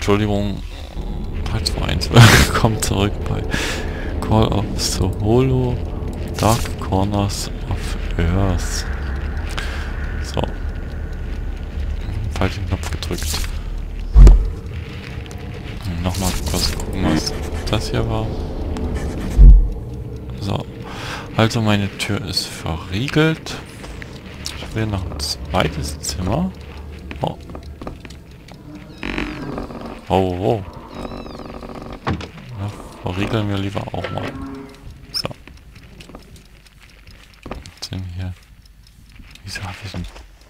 Entschuldigung, Teil 2 1 kommt zurück bei Call of the Holo Dark Corners of Earth. So. Falschen Knopf gedrückt. Nochmal kurz gucken, was das hier war. So. Also meine Tür ist verriegelt. Ich will noch ein zweites Zimmer. Oh. Oh, oh. Ja, verriegeln wir lieber auch mal. So. Was denn hier? Wieso habe ich ein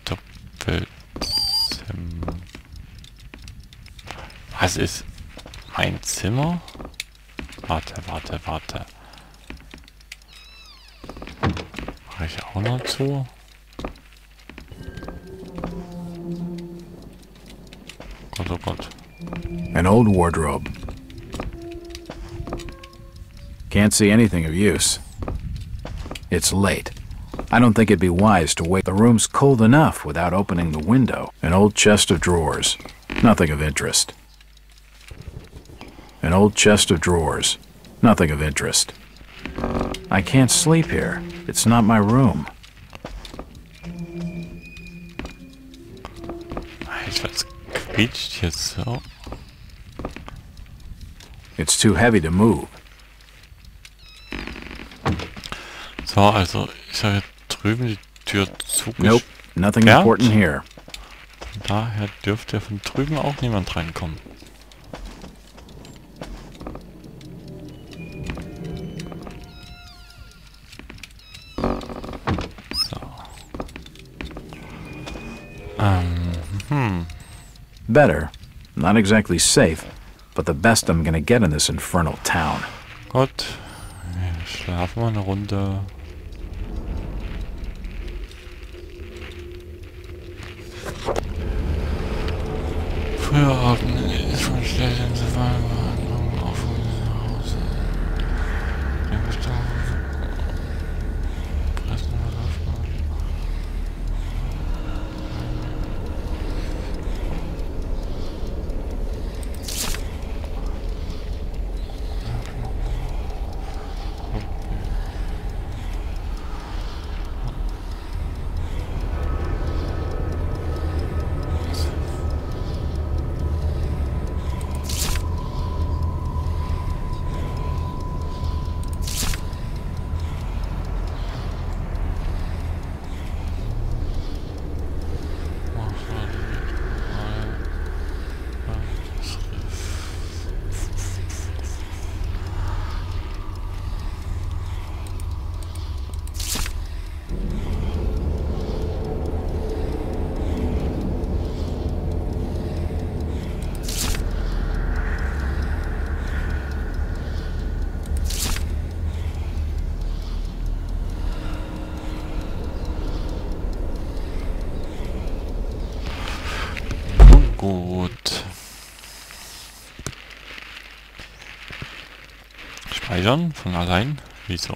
Doppelzimmer? Was ist mein Zimmer? Warte, warte, warte. Mache ich auch noch zu? Gott, oh Gott. An old wardrobe. Can't see anything of use. It's late. I don't think it'd be wise to wait. The room's cold enough without opening the window. An old chest of drawers. Nothing of interest. An old chest of drawers. Nothing of interest. I can't sleep here. It's not my room. Alter, was quietscht hier so? It's too heavy to move. So, also ich habe drüben die Tür. Nope, nothing important here. Von daher dürfte von drüben auch niemand reinkommen. So. Ähm, hm. Better. Not exactly safe, but the best I'm gonna get in this infernal town. Wir schlafen mal eine Runde. Früher Abend ist von Städten zu Speichern von allein? Wieso?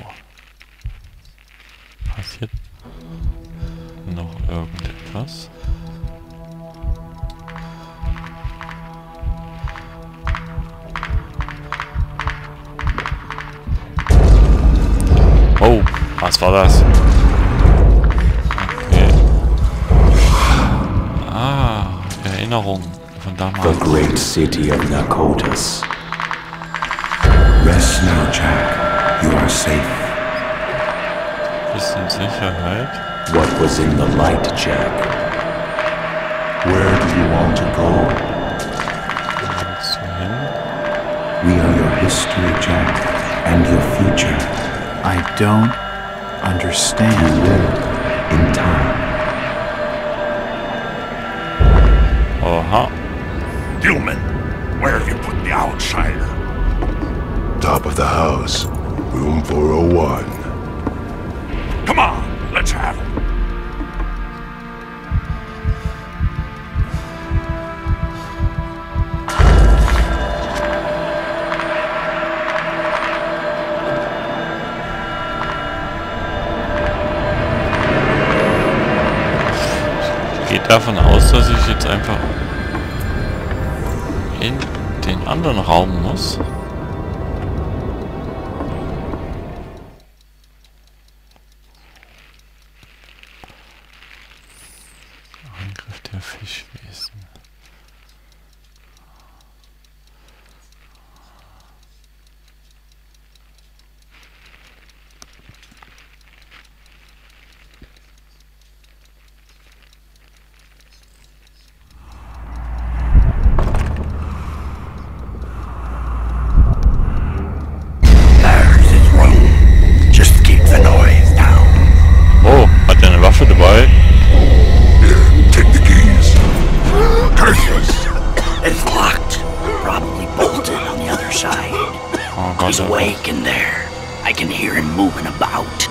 Passiert noch irgendetwas? Oh, was war das? Okay. Ah, Erinnerung von The damals. great city of Nakotas. Rest now, Jack. You are safe. Bist in Sicherheit? What was in the light, Jack? Where do you want to go? Wo willst du hin? We are your history, Jack, and your future. I don't You understand. will, in time. Oha. Human, where have you put the outsider? Top of the house. Room 401. Come on, let's have it. Geht davon aus, dass ich jetzt einfach in den anderen Raum muss. Moving about.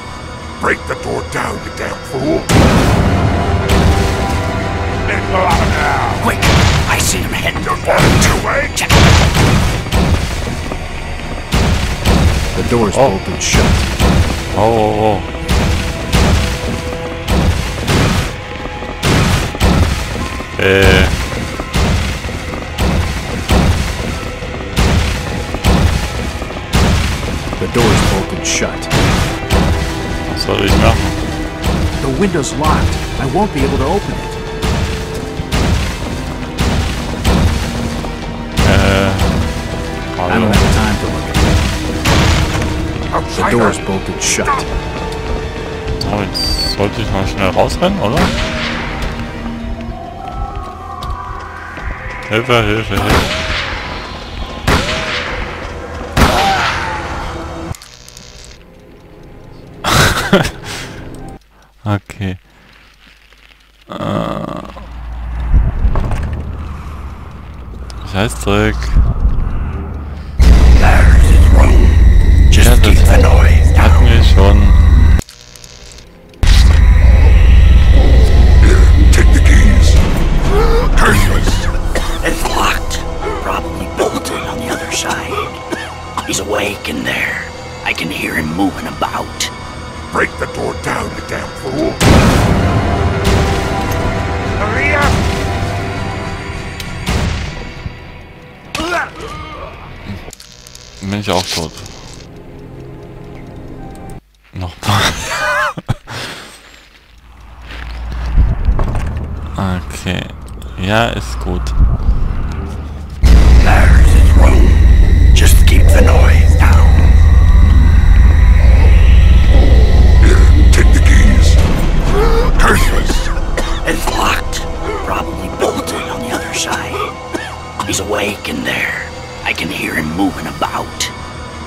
Break the door down, you damn fool! Let her out now! Quick! I see him heading for Too late! Check. The door's Oh. bolted shut. Oh, oh, oh. Äh. The door's bolted shut. Was soll ich? The window's locked. I won't be able to open it. Äh. I don't have time to look at it. The door's bolted shut. So, jetzt sollte ich mal schnell rausrennen, oder? Hilfe, Hilfe, Hilfe. Okay. Äh. Scheißdreck. There's his. Just Ja, keep das noise down. hatten wir schon. Take the keys. Curses! It's locked. Probably bolted on the other side. He's awake in there. I can hear him moving about. Break the door down, you damn fool! Maria! Bin ich auch tot. Nochmal. okay. Ja, ist gut. He's awake in there. I can hear him moving about.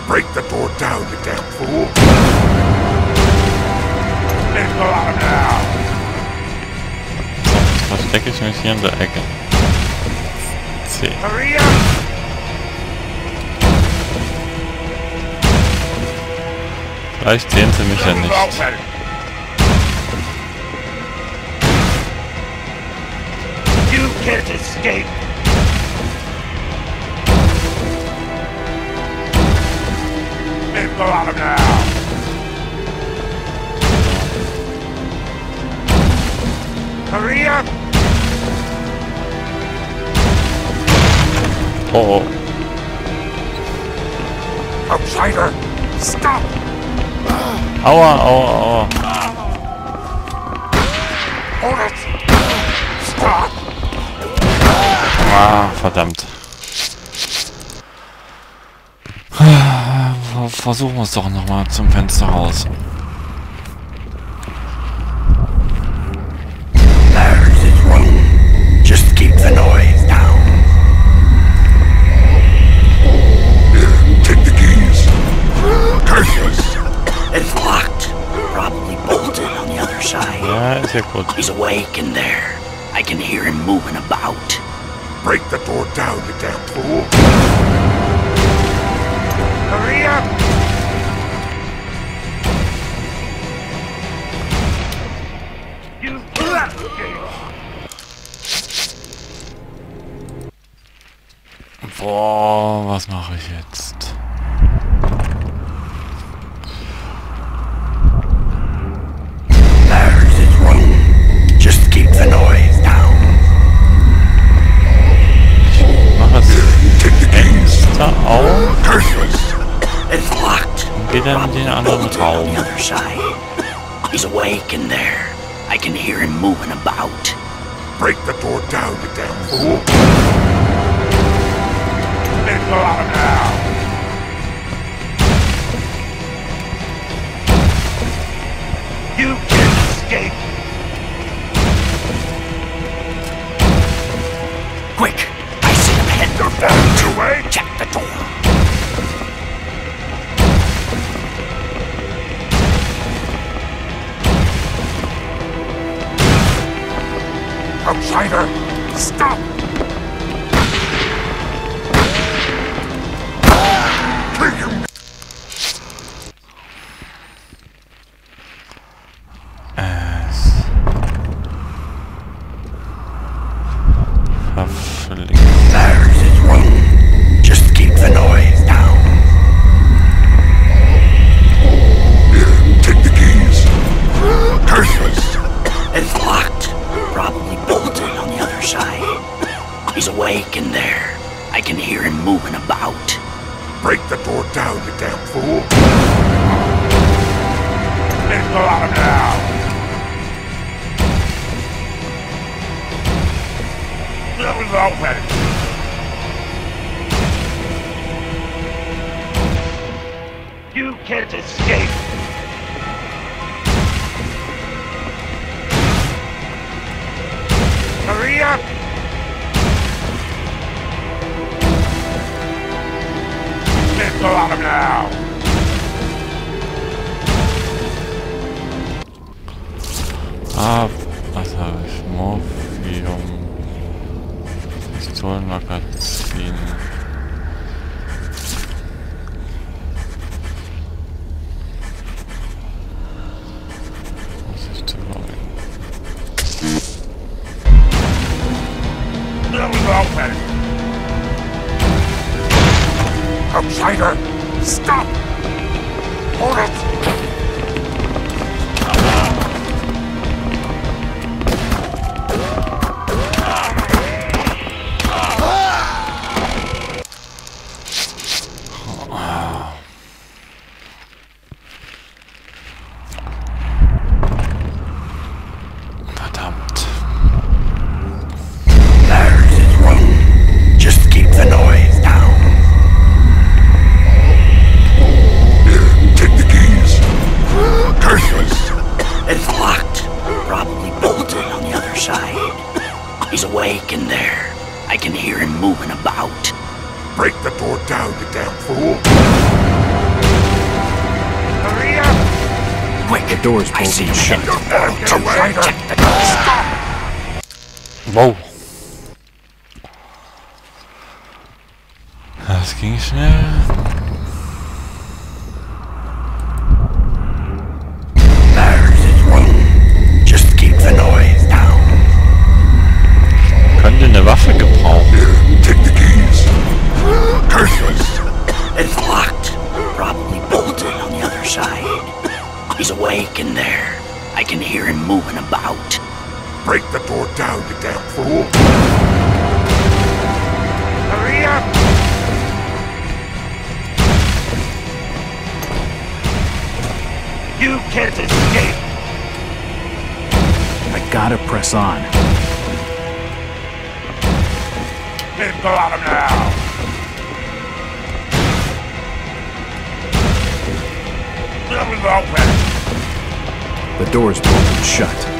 Break the door down, you damn fool! Let's go out now! Jetzt verstecke ich mich hier in der Ecke. C. Maria! Vielleicht sehen sie mich ja nicht. You can't escape. Go out now! Maria! Oh, oh. Outsider! Stop! Aua, aua, aua. Hold it! Stop! Ah, verdammt. Versuchen wir es doch nochmal zum Fenster raus. There's his room. Just keep the noise down. Take the keys. It's locked. Probably bolted on the other side. Ja, ist ja gut. He's awake in there. I can hear him moving about. Break the door down, you damn fool! Maria! You Boah, was mache ich jetzt? Anderen on the other side. He's awake in there. I can hear him moving about. Break the door down, you damn fool! Let's go out now! You can't escape! Quick! I see him head You're bound to wait! Check the door. Outsider! Stop! Side. He's awake in there. I can hear him moving about. Break the door down, you damn fool! Let's go out now! That was open! You can't escape! Hurry up! Let's go out now! Ah, was habe ich? Morphium. Pistolenmagazin. Outsider! Stop! Hold it! Door's I see him bolted shut. head Bound to wait! Check the door. Wow. Das ging schnell. The door down, you damn fool! Hurry up! You can't escape! I gotta press on. Let's go out now! That was open! The door's bolted shut.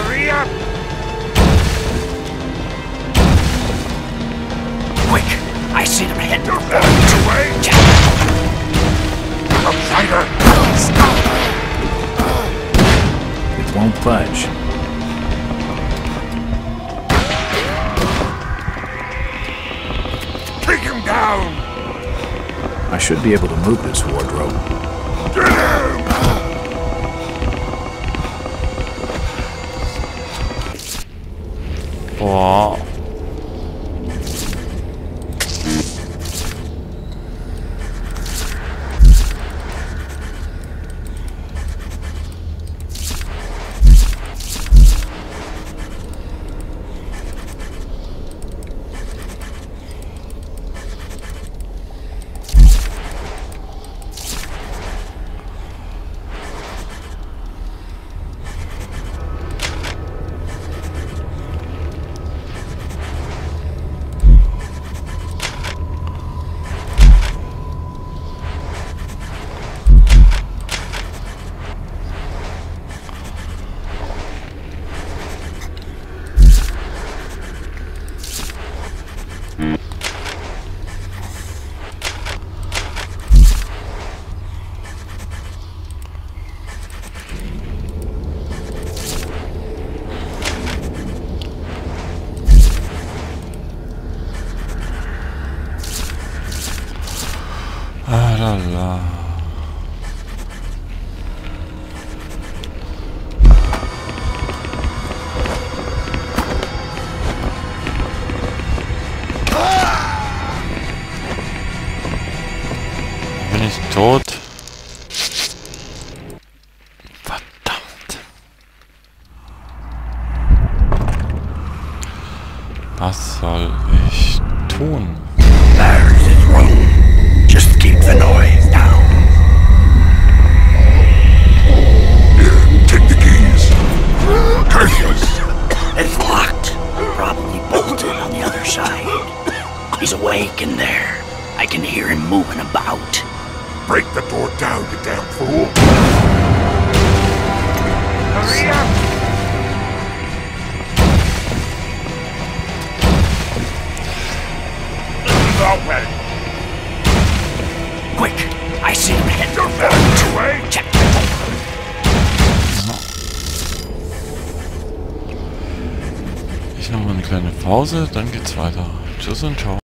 Hurry up! Quick! I see them head You're going to wait! Check the door. Outsider! It won't budge. Take him down! I should be able to move this wardrobe. 我 tot? Verdammt. Was soll ich tun? There's his room. Just keep the noise down. Here, take the keys. Curses! It's locked. Probably bolted on the other side. He's awake in there. I can hear him moving about. Break the door down, you damn fool! Hurry up! Open! Quick! I see him head You're blocking the way! Check. Ich noch mal eine kleine Pause, dann geht's weiter. Tschüss und ciao.